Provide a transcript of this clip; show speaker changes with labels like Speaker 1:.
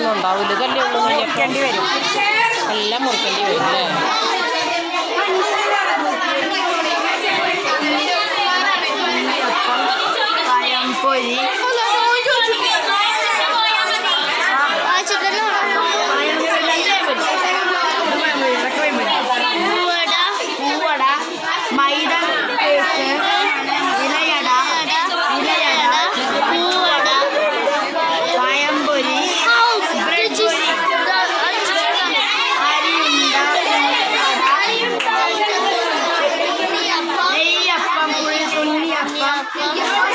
Speaker 1: ഒന്നും ഉണ്ടാവില്ല. ഇതല്ലേ ഉള്ളൂ
Speaker 2: മുറിക്കേണ്ടി വരും.
Speaker 1: എല്ലാം മുറിക്കേണ്ടി വരും അല്ലേ? പൊരി. Yeah.